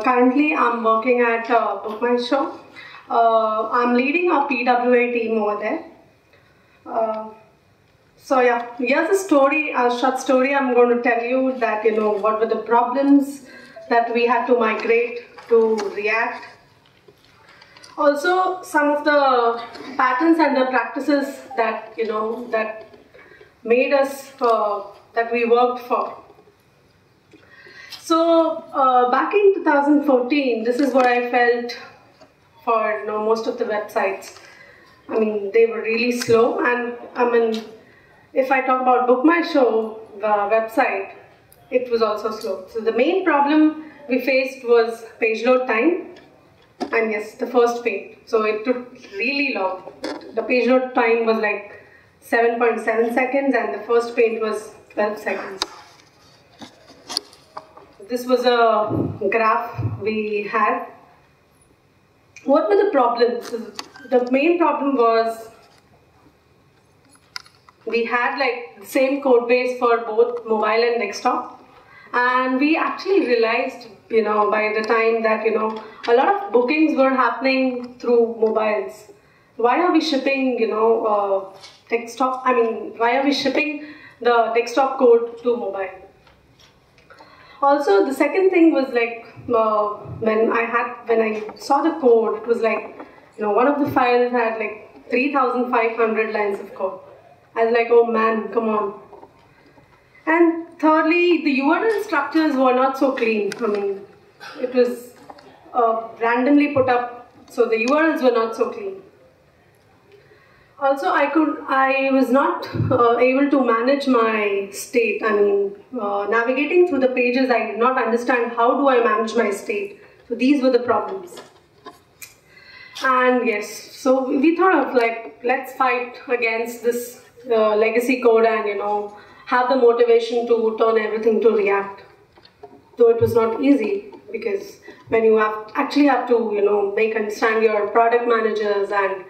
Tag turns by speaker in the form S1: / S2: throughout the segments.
S1: Currently, I'm working at uh, BookMyShow. Uh, I'm leading a PWA team over there. Uh, so yeah, here's a story, a short story. I'm going to tell you that you know what were the problems that we had to migrate to React. Also, some of the patterns and the practices that you know that made us uh, that we worked for. So uh, back in 2014, this is what I felt for you know, most of the websites. I mean, they were really slow, and I mean, if I talk about BookMyShow, the website, it was also slow. So the main problem we faced was page load time, and yes, the first page. So it took really long. The page load time was like 7.7 seconds, and the first page was 12 seconds. This was a graph we had. What were the problems? The main problem was we had like the same code base for both mobile and desktop and we actually realized you know by the time that you know a lot of bookings were happening through mobiles why are we shipping you know uh, desktop i mean why are we shipping the desktop code to mobile also the second thing was like uh, when i had when i saw the code it was like you know one of the files had like 3500 lines of code I was like, oh man, come on. And thirdly, the URL structures were not so clean. I mean, it was uh, randomly put up, so the URLs were not so clean. Also, I could, I was not uh, able to manage my state. I mean, uh, navigating through the pages, I did not understand how do I manage my state. So these were the problems. And yes, so we thought of like, let's fight against this uh, legacy code and you know have the motivation to turn everything to React. Though it was not easy because when you have actually have to you know make understand your product managers and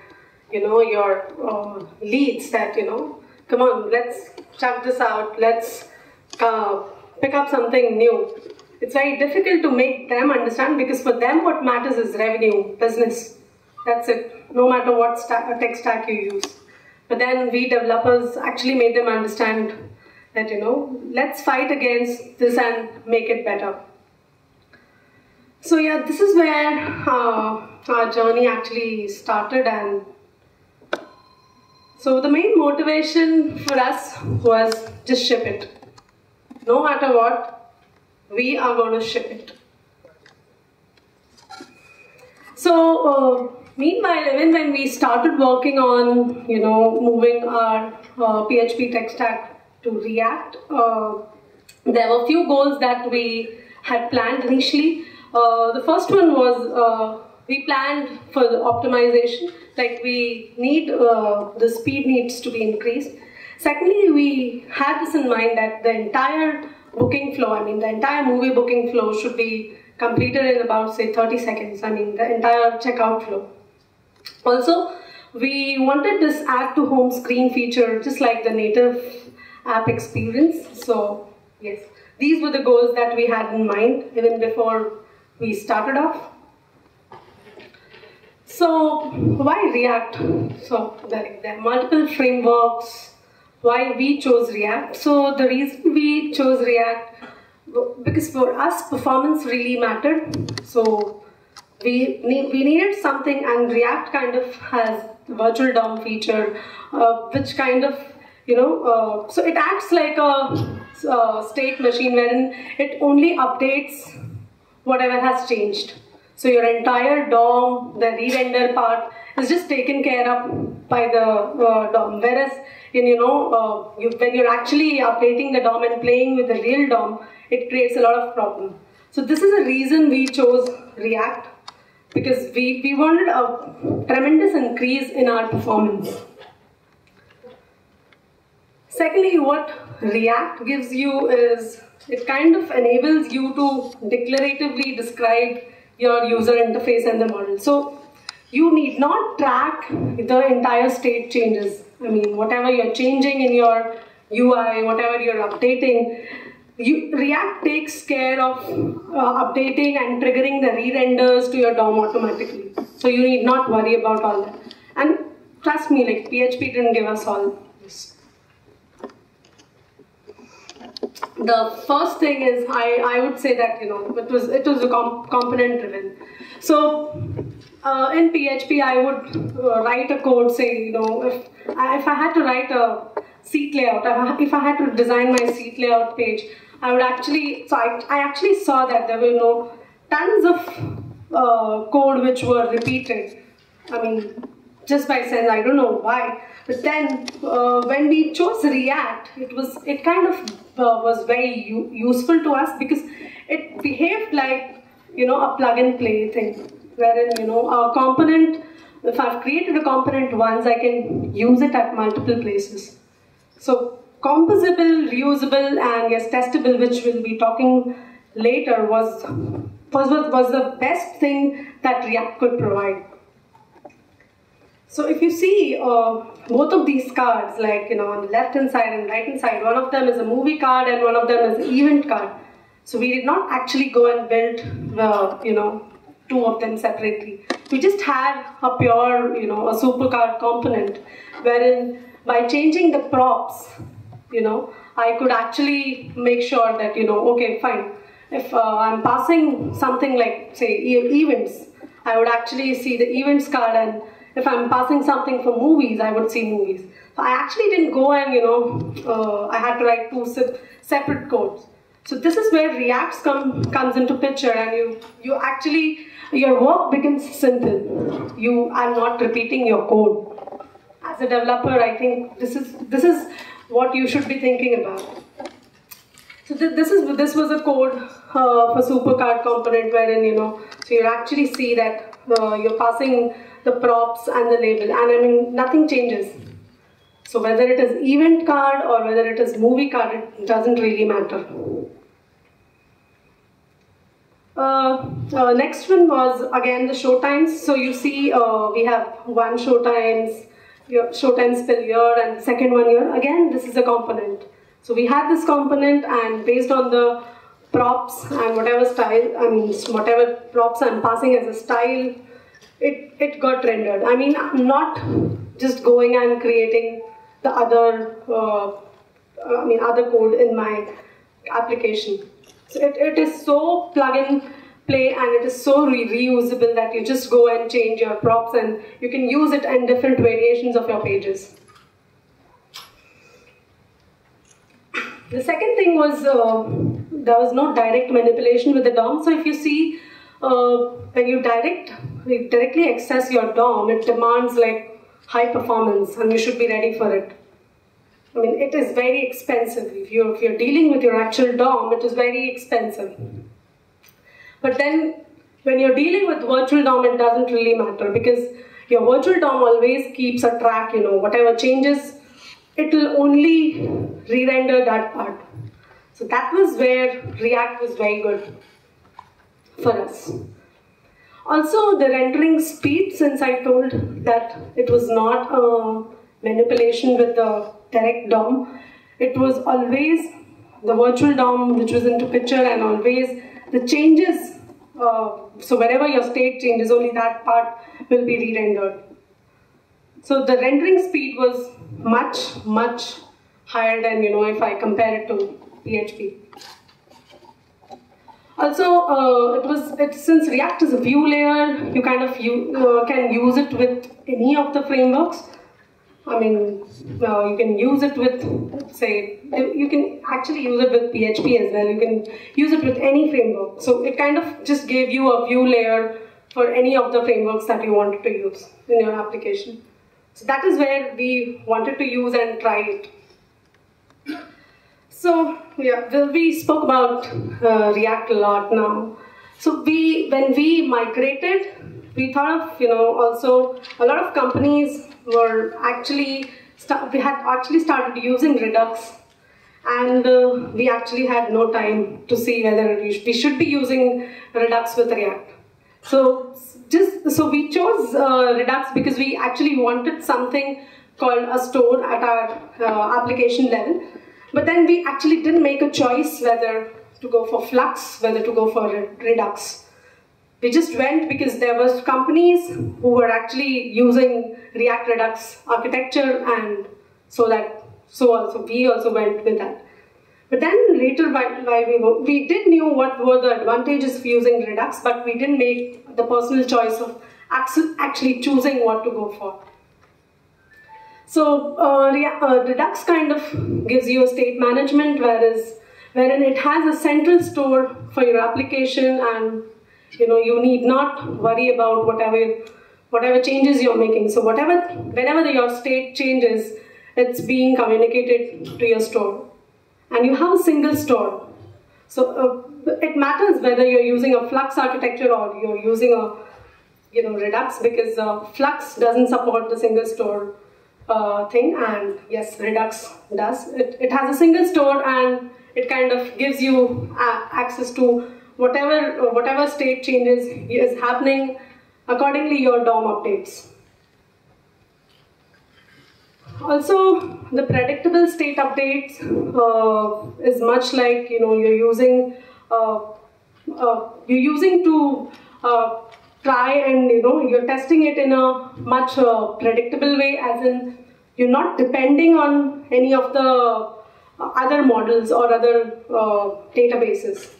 S1: you know your uh, leads that you know come on let's check this out let's uh, pick up something new. It's very difficult to make them understand because for them what matters is revenue, business. That's it. No matter what sta tech stack you use. But then we developers actually made them understand that, you know, let's fight against this and make it better. So yeah, this is where uh, our journey actually started and so the main motivation for us was just ship it. No matter what, we are going to ship it. So uh, Meanwhile, even when we started working on, you know, moving our uh, PHP tech stack to React, uh, there were a few goals that we had planned initially. Uh, the first one was uh, we planned for the optimization, like we need, uh, the speed needs to be increased. Secondly, we had this in mind that the entire booking flow, I mean, the entire movie booking flow should be completed in about, say, 30 seconds. I mean, the entire checkout flow. Also, we wanted this add to home screen feature just like the native app experience. So yes, these were the goals that we had in mind even before we started off. So why React? So there, there are multiple frameworks. Why we chose React? So the reason we chose React because for us performance really mattered. So we, we needed something and React kind of has virtual DOM feature, uh, which kind of, you know, uh, so it acts like a, a state machine wherein it only updates whatever has changed. So your entire DOM, the re-render part is just taken care of by the uh, DOM. Whereas in you know uh, you, when you're actually updating the DOM and playing with the real DOM, it creates a lot of problem. So this is the reason we chose React because we, we wanted a tremendous increase in our performance. Secondly, what React gives you is it kind of enables you to declaratively describe your user interface and the model. So you need not track the entire state changes. I mean, whatever you're changing in your UI, whatever you're updating, you, React takes care of uh, updating and triggering the re-renders to your DOM automatically. So you need not worry about all that. And trust me, like PHP didn't give us all this. The first thing is I, I would say that you know it was it was a comp component driven. So uh, in PHP I would uh, write a code say you know if if I had to write a seat layout if I had to design my seat layout page I would actually so I, I actually saw that there were no tons of uh, code which were repeated. I mean just by sense. I don't know why. But then uh, when we chose React, it was it kind of uh, was very useful to us because it behaved like you know a plug and play thing, wherein you know a component. If I've created a component once, I can use it at multiple places. So composable, reusable, and yes, testable, which we'll be talking later, was was was the best thing that React could provide. So if you see uh, both of these cards, like you know, on the left hand side and right hand side, one of them is a movie card and one of them is an event card. So we did not actually go and build, uh, you know, two of them separately. We just had a pure, you know, a supercard component, wherein by changing the props, you know, I could actually make sure that, you know, okay, fine. If uh, I'm passing something like, say, events, I would actually see the events card and if I'm passing something for movies, I would see movies. So I actually didn't go and, you know, uh, I had to write two separate codes. So this is where React come, comes into picture and you, you actually, your work becomes simple. You are not repeating your code. As a developer, I think this is, this is what you should be thinking about. So th this is this was a code uh, for supercard component wherein you know so you actually see that uh, you're passing the props and the label and I mean nothing changes. So whether it is event card or whether it is movie card, it doesn't really matter. Uh, uh, next one was again the show times. So you see uh, we have one show times, show times per year and second one year. Again, this is a component. So we had this component and based on the props and whatever style, I mean whatever props I'm passing as a style, it, it got rendered. I mean, I'm not just going and creating the other, uh, I mean, other code in my application. So it, it is so plug and play and it is so re reusable that you just go and change your props and you can use it in different variations of your pages. The second thing was uh, there was no direct manipulation with the DOM. So if you see uh, when you direct directly access your DOM, it demands like high performance and you should be ready for it. I mean, it is very expensive. If you're, if you're dealing with your actual DOM, it is very expensive. But then when you're dealing with virtual DOM, it doesn't really matter because your virtual DOM always keeps a track, you know, whatever changes, it will only re-render that part. So that was where React was very good for us. Also, the rendering speed, since I told that it was not a manipulation with the direct DOM, it was always the virtual DOM which was into picture and always the changes, uh, so wherever your state changes, only that part will be re-rendered. So the rendering speed was much, much higher than, you know, if I compare it to PHP. Also, uh, it was it, since React is a view layer, you kind of you uh, can use it with any of the frameworks. I mean, uh, you can use it with, say, you can actually use it with PHP as well. You can use it with any framework. So it kind of just gave you a view layer for any of the frameworks that you wanted to use in your application. So that is where we wanted to use and try it. So yeah, well, we spoke about uh, React a lot now. So we, when we migrated, we thought of you know also a lot of companies were actually we had actually started using Redux, and uh, we actually had no time to see whether we should be using Redux with React. So just so we chose uh, Redux because we actually wanted something called a store at our uh, application level But then we actually didn't make a choice whether to go for Flux, whether to go for Redux. We just went because there was companies who were actually using React Redux architecture and so that so also we also went with that. But then later while we we did knew what were the advantages of using Redux, but we didn't make the personal choice of actually choosing what to go for. So uh, uh, Redux kind of gives you a state management, whereas wherein it has a central store for your application, and you know you need not worry about whatever whatever changes you're making. So whatever whenever your state changes, it's being communicated to your store, and you have a single store. So uh, it matters whether you're using a Flux architecture or you're using a you know Redux because uh, Flux doesn't support the single store uh, thing and yes Redux does. It, it has a single store and it kind of gives you uh, access to whatever whatever state changes is happening accordingly your DOM updates. Also, the predictable state updates uh, is much like you know you're using uh, uh, you're using to uh, try and you know you're testing it in a much uh, predictable way as in you're not depending on any of the uh, other models or other uh, databases.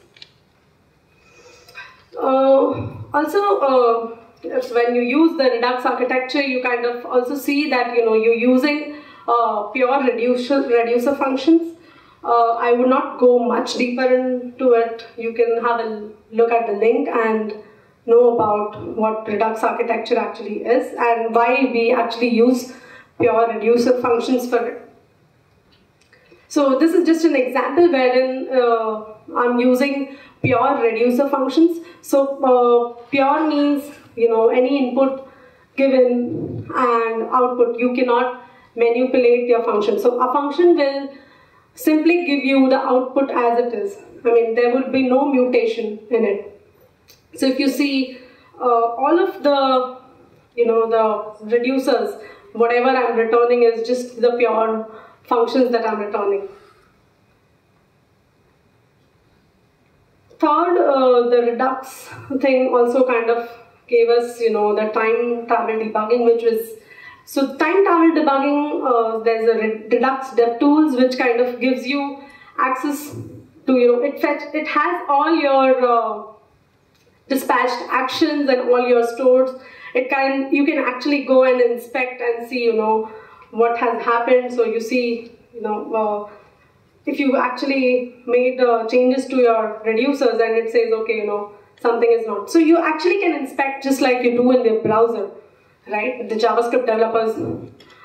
S1: Uh, also, uh, when you use the Redux architecture, you kind of also see that you know you're using uh, pure reducer, reducer functions. I would not go much deeper into it. You can have a look at the link and know about what Redux architecture actually is and why we actually use pure reducer functions for it. So this is just an example wherein uh, I'm using pure reducer functions. So uh, pure means you know any input given and output you cannot manipulate your function. So a function will simply give you the output as it is. I mean there will be no mutation in it. So if you see uh, all of the, you know, the reducers, whatever I'm returning is just the pure functions that I'm returning. Third, uh, the Redux thing also kind of gave us, you know, the time travel debugging, which was so time travel debugging. Uh, there's a Redux DevTools which kind of gives you access to, you know, it fetch, it has all your uh, dispatched actions and all your stores. It can you can actually go and inspect and see you know what has happened. So you see you know uh, if you actually made uh, changes to your reducers and it says okay you know something is not. So you actually can inspect just like you do in the browser, right? The JavaScript developers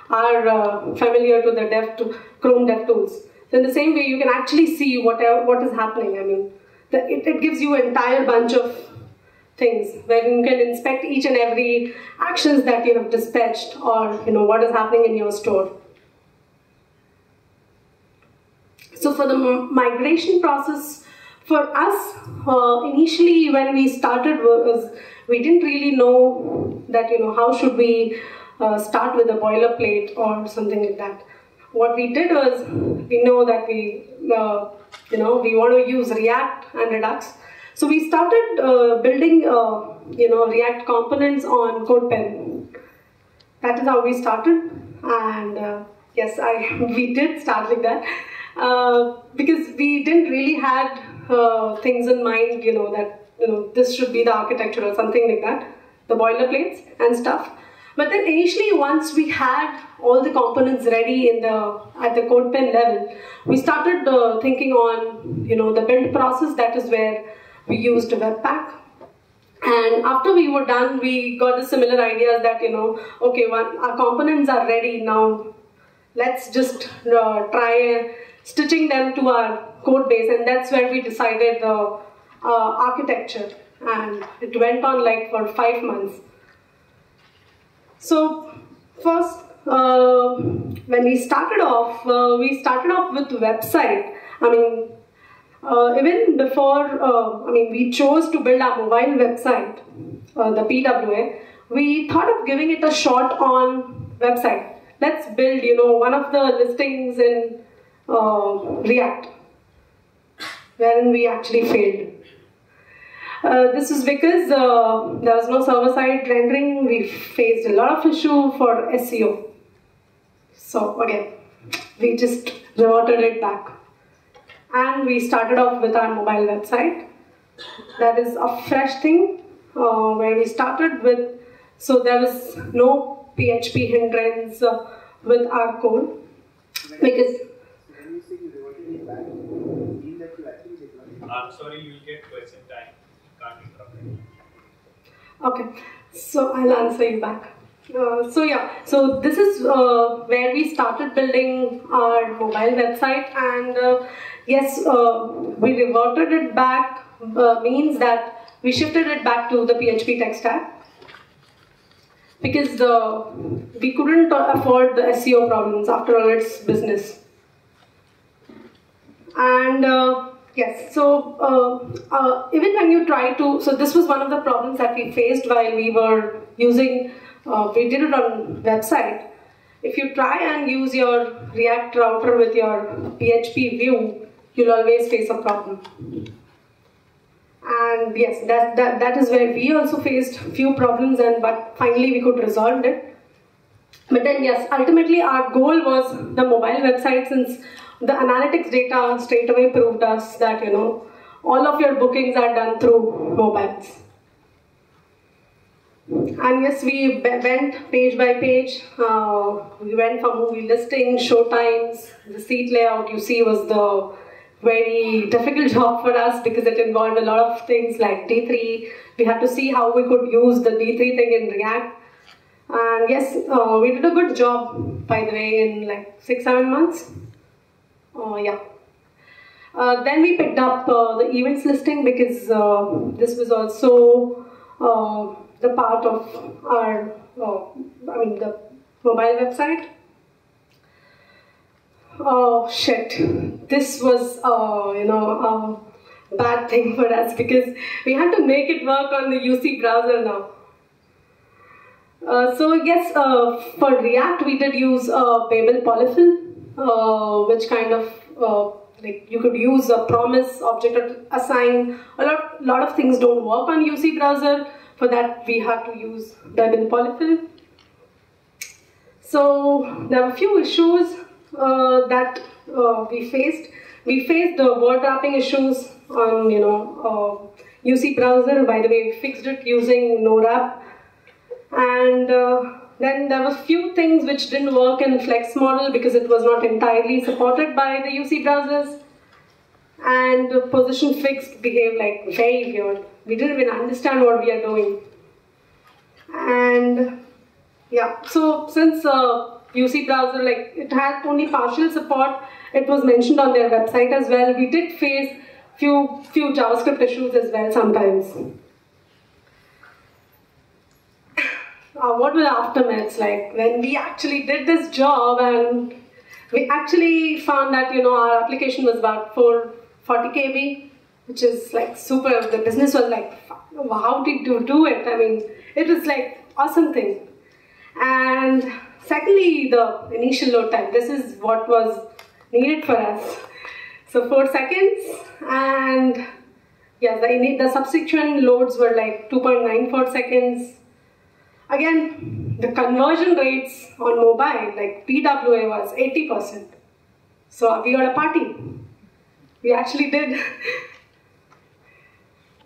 S1: are uh, familiar to the dev to Chrome DevTools. So in the same way, you can actually see what what is happening. I mean, the, it, it gives you an entire bunch of things where you can inspect each and every actions that you have dispatched or you know what is happening in your store. So for the migration process, for us, uh, initially when we started was we didn't really know that you know how should we uh, start with a boilerplate or something like that. What we did was we know that we uh, you know we want to use React and Redux so we started uh, building, uh, you know, React components on CodePen. That is how we started, and uh, yes, I we did start like that uh, because we didn't really had uh, things in mind, you know, that you know this should be the architecture or something like that, the boilerplates and stuff. But then initially, once we had all the components ready in the at the CodePen level, we started uh, thinking on you know the build process. That is where we used Webpack. And after we were done, we got the similar ideas that, you know, okay, one, our components are ready now. Let's just uh, try stitching them to our code base. And that's where we decided the uh, architecture. And it went on like for five months. So first, uh, when we started off, uh, we started off with website. I mean, uh, even before, uh, I mean, we chose to build our mobile website, uh, the PWA, we thought of giving it a shot on website. Let's build, you know, one of the listings in uh, React, wherein we actually failed. Uh, this is because uh, there was no server-side rendering. We faced a lot of issue for SEO. So again, we just reverted it back. And we started off with our mobile website. That is a fresh thing uh, where we started with, so there was no PHP hindrance uh, with our code because
S2: When you say you reverted it back, you mean that you actually deployed it?
S3: I'm sorry, you'll get question time. Can't interrupt.
S1: Okay, so I'll answer you back. Uh, so yeah, so this is uh, where we started building our mobile website, and uh, yes, uh, we reverted it back. Uh, means that we shifted it back to the PHP tech stack because the we couldn't afford the SEO problems. After all, it's business. And yes, so even when you try to, so this was one of the problems that we faced while we were using, uh, we did it on website. If you try and use your React router with your PHP view, you'll always face a problem. And yes, that, that, that is where we also faced few problems and but finally we could resolve it. But then yes, ultimately our goal was the mobile website since the analytics data straight away proved us that you know all of your bookings are done through mobiles. And yes, we went page by page. Uh, we went for movie listing, show times, the seat layout. You see was the very difficult job for us because it involved a lot of things like D3. We had to see how we could use the D3 thing in React. And yes, uh, we did a good job, by the way, in like six, seven months. Oh, yeah. Uh, then we picked up uh, the events listing because uh, this was also uh, the part of our, uh, I mean, the mobile website. Oh shit! This was, uh, you know, a bad thing for us because we had to make it work on the UC browser now. Uh, so yes, uh, for React we did use uh, Babel polyfill, uh, which kind of uh, like you could use a promise object assign. A lot, lot of things don't work on UC browser. For that we have to use Babel polyfill. So there were a few issues uh, that uh, we faced. We faced the word wrapping issues on you know uh, UC browser. By the way, we fixed it using NoWrap and uh, then there were few things which didn't work in flex model because it was not entirely supported by the UC browsers and position fixed behaved like very weird. We didn't even understand what we are doing. And yeah. So since uh, UC browser like it had only partial support it was mentioned on their website as well. We did face few few JavaScript issues as well sometimes. Uh, what were the aftermaths like when we actually did this job and we actually found that you know our application was about 440 kb which is like super. The business was like how did you do it? I mean it was like awesome thing. And secondly the initial load time. This is what was needed for us. So four seconds and yeah the, the subsequent loads were like 2.94 seconds. Again, the conversion rates on mobile, like PWA was 80%. So we had a party. We actually did.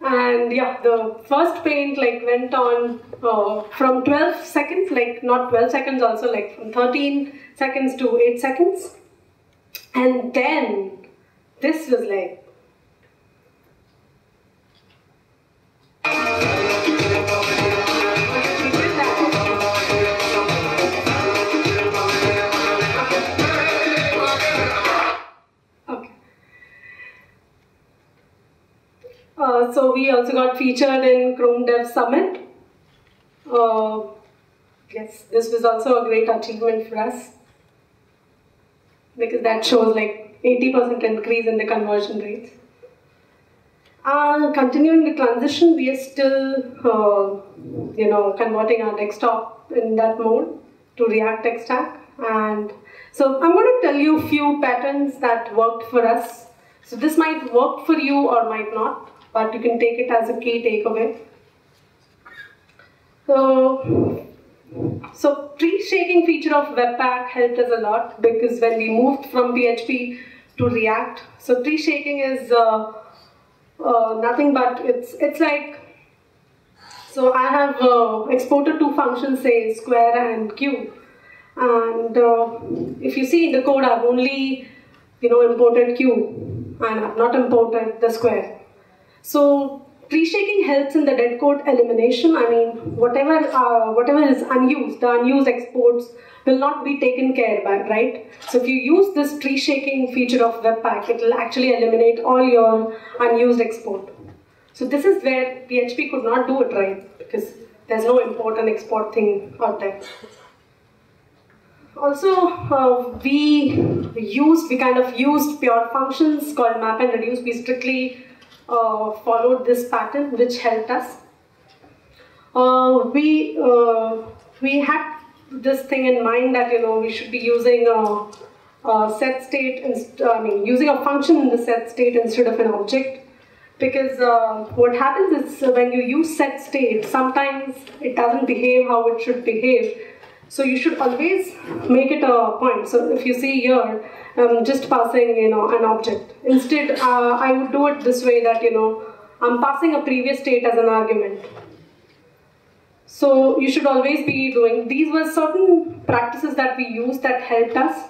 S1: and yeah, the first paint like went on uh, from 12 seconds, like not 12 seconds also, like from 13 seconds to 8 seconds. And then this was like got featured in Chrome Dev Summit. Uh, yes, this was also a great achievement for us because that shows like 80% increase in the conversion rates. Uh, continuing the transition, we are still, uh, you know, converting our desktop in that mode to React Tech Stack, and So I'm going to tell you a few patterns that worked for us. So this might work for you or might not, but you can take it as a key takeaway. So, so tree shaking feature of Webpack helped us a lot because when we moved from PHP to React, so tree shaking is uh, uh, nothing but it's it's like so I have uh, exported two functions, say square and cube, and uh, if you see in the code, I've only you know imported cube and I've not imported the square. So tree shaking helps in the dead code elimination. I mean, whatever uh, whatever is unused, the unused exports will not be taken care by, right? So if you use this tree shaking feature of Webpack, it will actually eliminate all your unused export. So this is where PHP could not do it right because there's no import and export thing out there. Also, uh, we used, we kind of used pure functions called map and reduce. We strictly uh, followed this pattern which helped us. Uh, we, uh, we had this thing in mind that, you know, we should be using a, a set state, I mean, using a function in the set state instead of an object because uh, what happens is when you use set state, sometimes it doesn't behave how it should behave. So you should always make it a point. So if you see here, I'm just passing, you know, an object. Instead, uh, I would do it this way that, you know, I'm passing a previous state as an argument. So you should always be doing, these were certain practices that we used that helped us.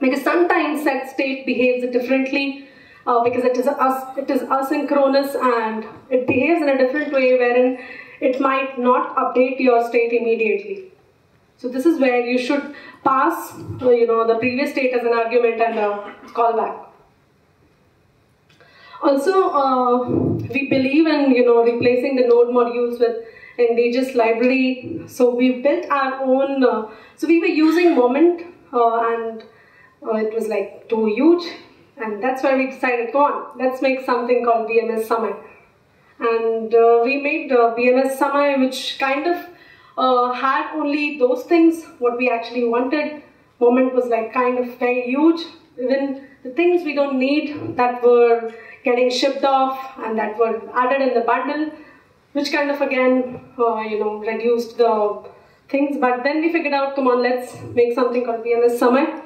S1: Because sometimes set state behaves differently uh, because it is, as, it is asynchronous and it behaves in a different way wherein it might not update your state immediately. So this is where you should pass uh, you know, the previous state as an argument and a callback. Also, uh, we believe in you know replacing the node modules with Endages library. So we built our own. Uh, so we were using Moment, uh, and uh, it was like too huge. And that's why we decided, go on, let's make something called BMS Samay. And uh, we made uh, BMS Samay, which kind of uh, had only those things, what we actually wanted. Moment was like kind of very huge. Even the things we don't need that were getting shipped off and that were added in the bundle, which kind of again, uh, you know, reduced the things. But then we figured out, come on, let's make something called BMS Samay.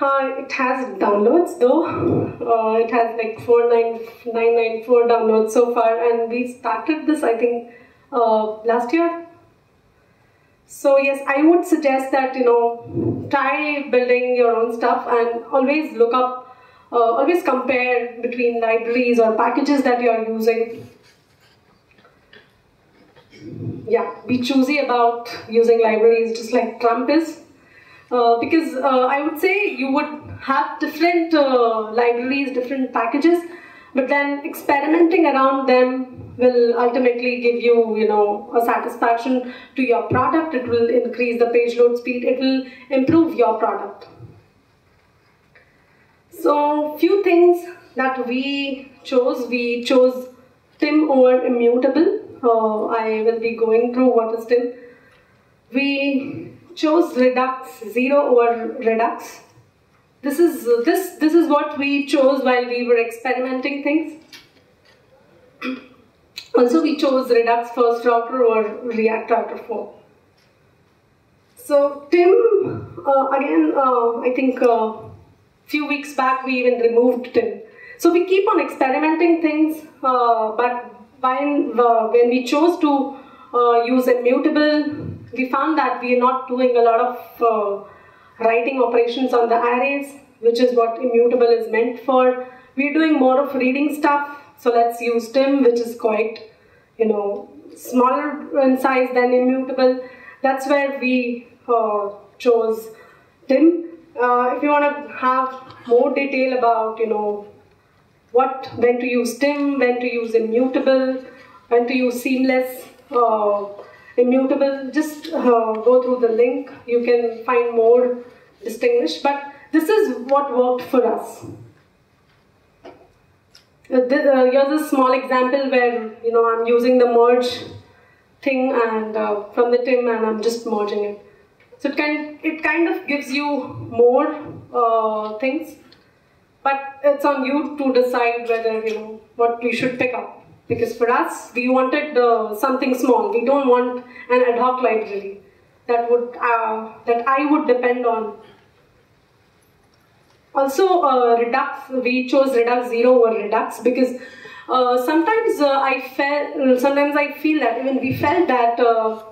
S1: Uh, it has downloads though. Uh, it has like 4994 downloads so far, and we started this I think uh, last year. So yes, I would suggest that you know try building your own stuff and always look up, uh, always compare between libraries or packages that you are using. Yeah, be choosy about using libraries just like Trump is. Uh, because uh, I would say you would have different uh, libraries, different packages, but then experimenting around them will ultimately give you, you know, a satisfaction to your product. It will increase the page load speed. It will improve your product. So, few things that we chose. We chose timm over immutable. Uh, I will be going through what is timm. We chose Redux Zero over Redux. This is, this, this is what we chose while we were experimenting things. Also we chose Redux first router or React router 4. So timm, uh, again, uh, I think a uh, few weeks back we even removed timm. So we keep on experimenting things, uh, but when, uh, when we chose to uh, use immutable we found that we are not doing a lot of writing operations on the arrays, which is what immutable is meant for. We're doing more of reading stuff, so let's use timm, which is quite, you know, smaller in size than immutable. That's where we uh, chose timm. Uh, if you want to have more detail about, you know, what, when to use timm, when to use immutable, when to use seamless, uh, immutable, just uh, go through the link. You can find more distinguished, but this is what worked for us. Uh, uh, here's a small example where you know I'm using the merge thing and uh, from the timm and I'm just merging it. So it kind it kind of gives you more uh, things, but it's on you to decide whether you know what you should pick up. Because for us, we wanted uh, something small. We don't want an ad hoc library that would uh, that I would depend on. Also, uh, Redux. We chose Redux Zero over Redux because uh, sometimes uh, I felt, sometimes I feel that even we felt that uh,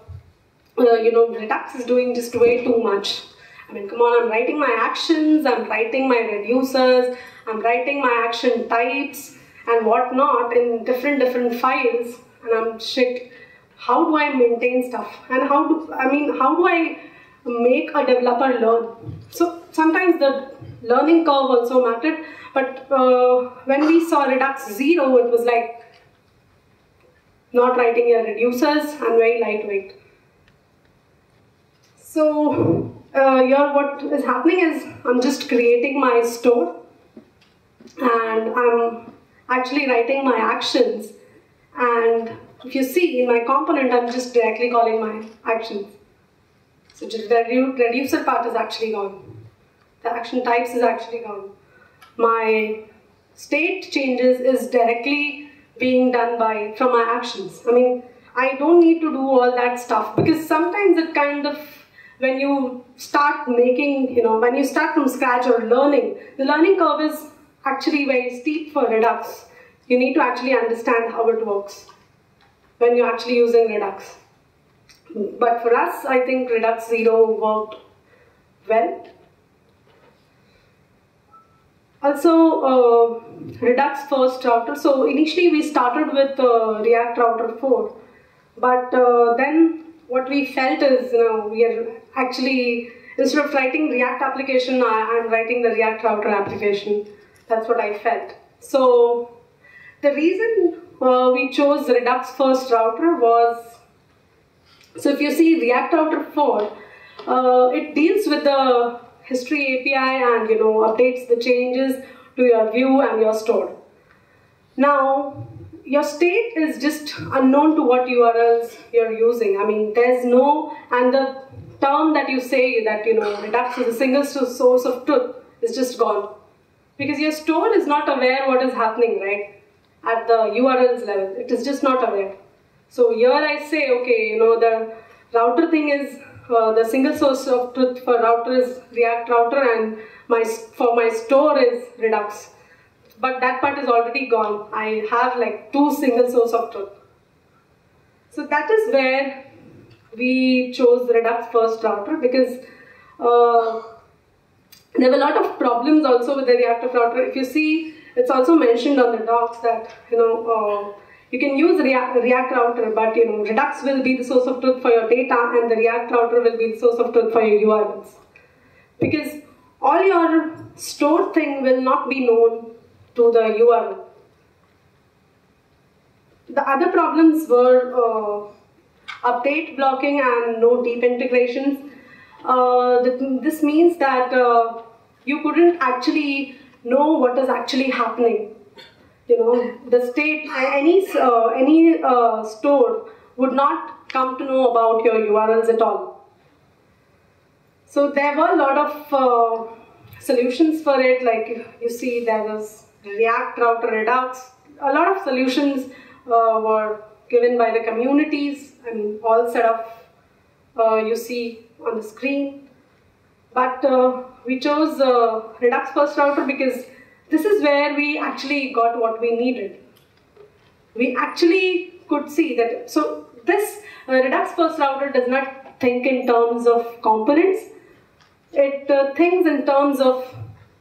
S1: uh, you know Redux is doing just way too much. I mean, come on, I'm writing my actions, I'm writing my reducers, I'm writing my action types and whatnot in different different files, and I'm shit. How do I maintain stuff? And how do I mean? How do I make a developer learn? So sometimes the learning curve also mattered, but uh, when we saw Redux Zero, it was like not writing your reducers and very lightweight. So uh, here what is happening is I'm just creating my store and I'm actually writing my actions and if you see in my component I'm just directly calling my actions. So reducer part is actually gone. The action types is actually gone. My state changes is directly being done by from my actions. I mean I don't need to do all that stuff because sometimes it kind of when you start making, you know, when you start from scratch or learning, the learning curve is actually very steep for Redux. You need to actually understand how it works when you're actually using Redux. But for us, I think Redux Zero worked well. Also, uh, Redux first router. So initially we started with uh, React Router 4, but uh, then what we felt is, you know, we are actually instead of writing React application, I, am writing the React Router application. That's what I felt. So the reason uh, we chose Redux first router was so if you see React Router 4, uh, it deals with the history API and you know updates the changes to your view and your store. Now your state is just unknown to what URLs you're using. I mean, there's no, and the term that you say that, you know, Redux is a single source of truth is just gone. Because your store is not aware what is happening, right? At the URLs level, it is just not aware. So here I say, okay, you know, the router thing is, uh, the single source of truth for router is React router and my for my store is Redux but that part is already gone. I have like two single source of truth. So that is where we chose Redux first router because uh, there were a lot of problems also with the React router. If you see, it's also mentioned on the docs that you know uh, you can use React, React router, but you know Redux will be the source of truth for your data, and the React router will be the source of truth for your URLs. Because all your store thing will not be known to the URL. The other problems were uh, update blocking and no deep integrations. Uh, this means that uh, you couldn't actually know what is actually happening. You know, the state, any, uh, any uh, store would not come to know about your URLs at all. So there were a lot of uh, solutions for it, like you see there was React Router Redux. A lot of solutions uh, were given by the communities i mean all set up uh, you see on the screen. But uh, we chose Redux First Router because this is where we actually got what we needed. We actually could see that, so this uh, Redux First Router does not think in terms of components, it uh, thinks in terms of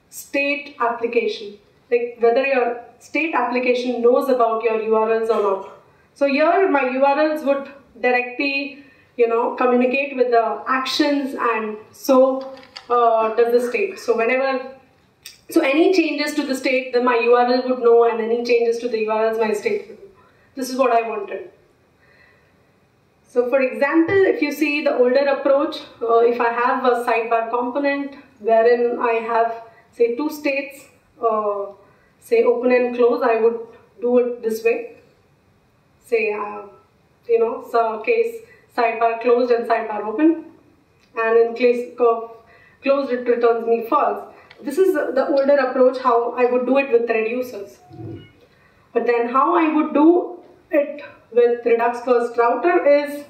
S1: state application like whether your state application knows about your URLs or not. So here my URLs would directly, you know, communicate with the actions and so uh, does the state. So whenever, so any changes to the state, then my URL would know and any changes to the URLs, my state would know. This is what I wanted. So for example, if you see the older approach, uh, if I have a sidebar component wherein I have say two states, uh, say open and close, I would do it this way. Say, uh, you know, so case sidebar closed and sidebar open. and in case of closed it returns me false. This is the older approach how I would do it with reducers. But then how I would do it with Redux first router is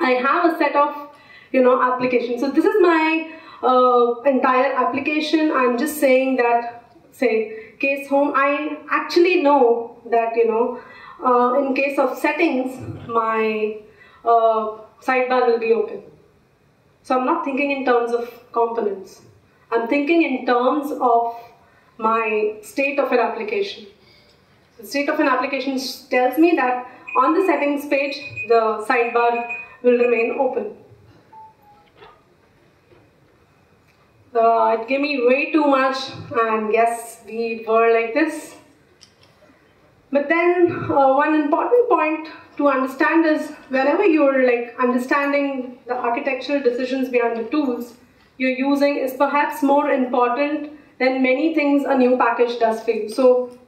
S1: I have a set of you know applications. So this is my uh, entire application. I'm just saying that say case home. I actually know that you know uh, in case of settings my uh, sidebar will be open. So I'm not thinking in terms of components. I'm thinking in terms of my state of an application. The state of an application tells me that on the settings page, the sidebar will remain open. Uh, it gave me way too much and yes, we were like this. But then uh, one important point to understand is whenever you're like understanding the architectural decisions behind the tools you're using is perhaps more important than many things a new package does for you. So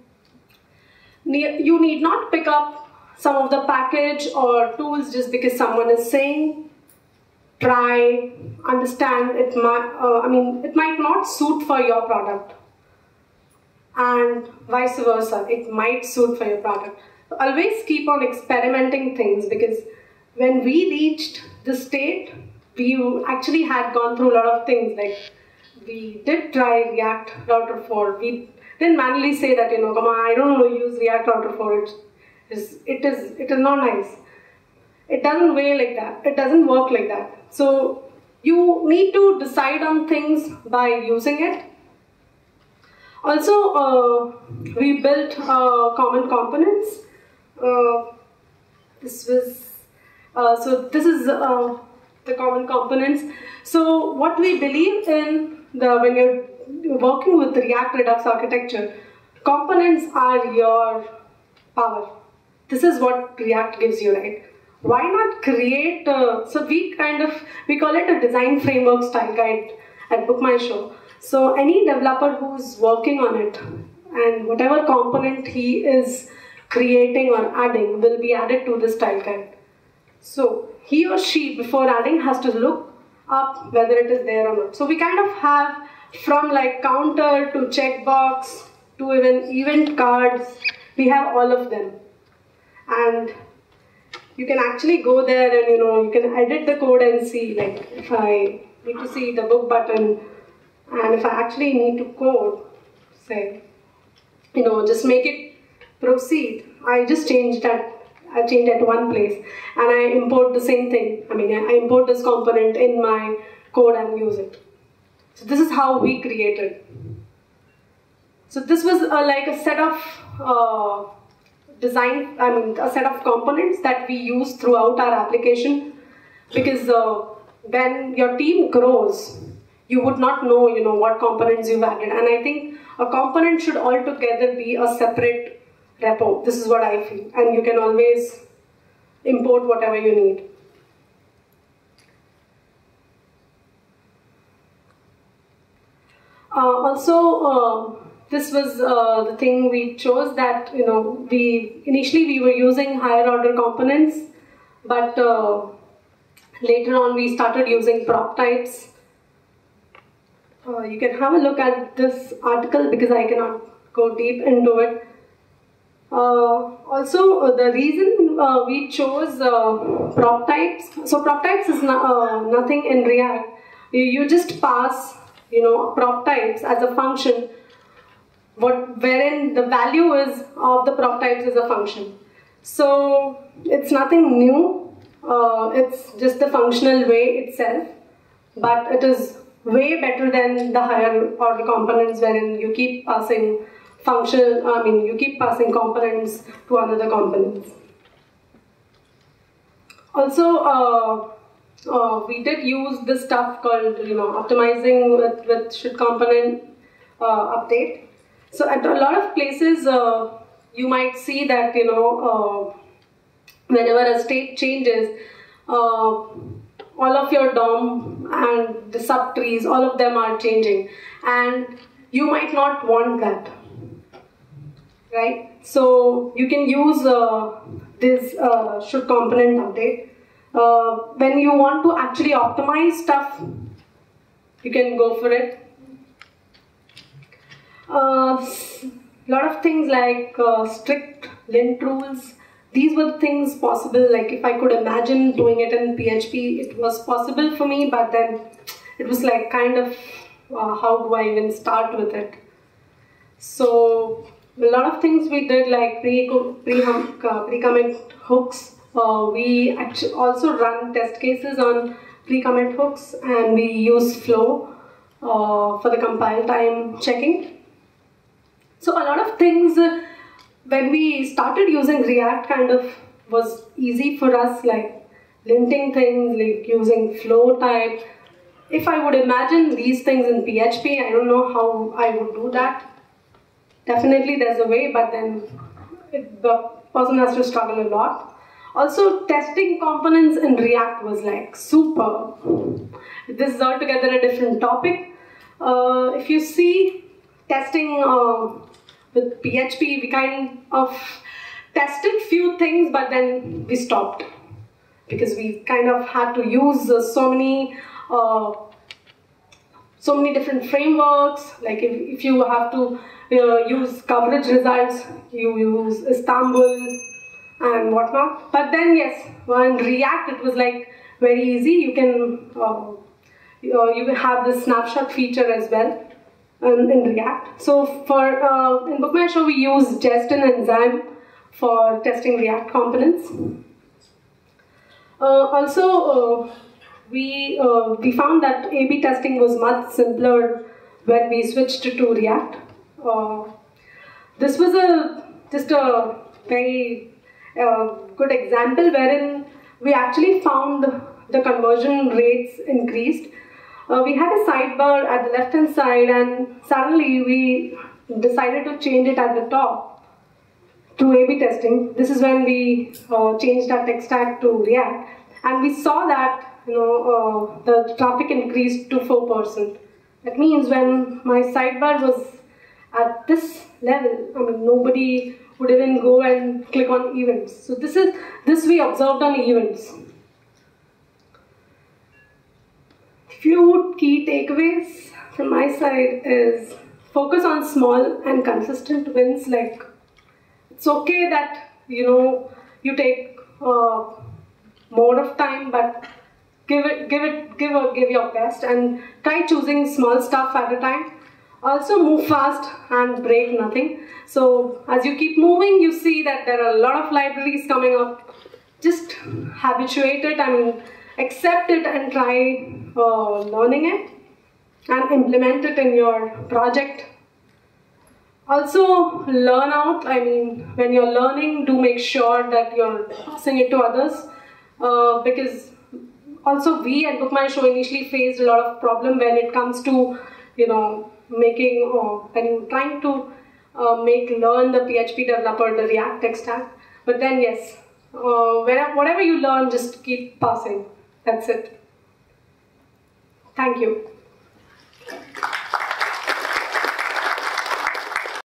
S1: you need not pick up some of the package or tools just because someone is saying try understand it might uh, i mean it might not suit for your product and vice versa it might suit for your product always keep on experimenting things because when we reached the state we actually had gone through a lot of things like we did try react router 4 we didn't manually say that you know come on i don't to use react router 4 it's is it is it is not nice. It doesn't weigh like that. It doesn't work like that. So you need to decide on things by using it. Also, uh, we built uh, common components. Uh, this was uh, so. This is uh, the common components. So what we believe in the when you're working with the React Redux architecture, components are your power this is what React gives you, right? Why not create, a, so we kind of, we call it a design framework style guide at BookMyShow. So any developer who's working on it and whatever component he is creating or adding will be added to the style guide. So he or she before adding has to look up whether it is there or not. So we kind of have from like counter to checkbox to even event cards, we have all of them and you can actually go there and you know you can edit the code and see like if I need to see the book button and if I actually need to code say you know just make it proceed I just changed that I changed at one place and I import the same thing. I mean I import this component in my code and use it. So this is how we created. So this was like a set of uh, design, I mean, a set of components that we use throughout our application because uh, when your team grows, you would not know, you know, what components you've added. And I think a component should altogether be a separate repo. This is what I feel. And you can always import whatever you need. Uh, also, uh, this was uh, the thing we chose that, you know, we initially we were using higher order components, but uh, later on we started using prop types. Uh, you can have a look at this article because I cannot go deep into it. Uh, also, uh, the reason uh, we chose prop types, so prop types is no, nothing in React. You, you just pass, you know, prop types as a function what wherein the value is of the prop types is a function. So it's nothing new. Uh, it's just the functional way itself, but it is way better than the higher order components wherein you keep passing function. I mean, you keep passing components to another components. Also, uh, uh, we did use this stuff called you know optimizing with, with should component uh, update so at a lot of places, uh, you might see that, you know, uh, whenever a state changes, uh, all of your DOM and the subtrees, all of them are changing. And you might not want that, right? So you can use uh, this uh, should component update. Uh, when you want to actually optimize stuff, you can go for it. A uh, lot of things like uh, strict lint rules. These were things possible. Like if I could imagine doing it in PHP, it was possible for me. But then it was like kind of uh, how do I even start with it? So a lot of things we did like pre pre uh, pre commit hooks. Uh, we also run test cases on pre commit hooks, and we use Flow uh, for the compile time checking. So a lot of things uh, when we started using React kind of was easy for us, like linting things, like using flow type. If I would imagine these things in PHP, I don't know how I would do that definitely there's a way, but then it, the person has to struggle a lot. Also, testing components in React was like super. This is altogether a different topic. Uh, if you see testing uh, with PHP, we kind of tested few things, but then we stopped because we kind of had to use uh, so many uh, so many different frameworks. Like if, if you have to uh, use coverage results, you use Istanbul and whatnot. But then yes, in React it was like very easy. You can uh, you have the snapshot feature as well in, in React. So for uh, in BookMyShow we use Jest and Enzyme for testing React components. Uh, also, uh, we uh, we found that A/B testing was much simpler when we switched to React. Uh, this was a just a very uh, good example wherein we actually found the conversion rates increased. Uh, we had a sidebar at the left hand side and suddenly we decided to change it at the top to A-B testing. This is when we uh, changed our tech stack to React and we saw that you know uh, the traffic increased to 4%. That means when my sidebar was at this level, I mean, nobody would even go and click on events. So this is this we observed on events. Few key takeaways from my side is focus on small and consistent wins. Like it's okay that you know you take uh, more of time, but give it, give it, give give your best, and try choosing small stuff at a time also move fast and break nothing. So as you keep moving, you see that there are a lot of libraries coming up. Just habituate it, I mean, accept it and try uh, learning it and implement it in your project. Also learn out, I mean, when you're learning, do make sure that you're passing it to others uh, because also we at BookMyShow initially faced a lot of problem when it comes to, you know, making or when you're trying to uh, make learn the PHP developer the React tech stack. But then yes, uh, whenever, whatever you learn, just keep passing. That's it. Thank you.